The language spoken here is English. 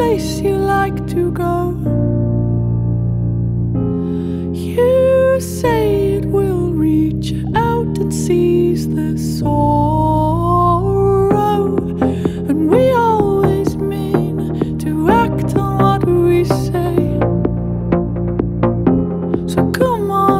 place you like to go. You say it will reach out and seize the sorrow, and we always mean to act on what we say. So come on.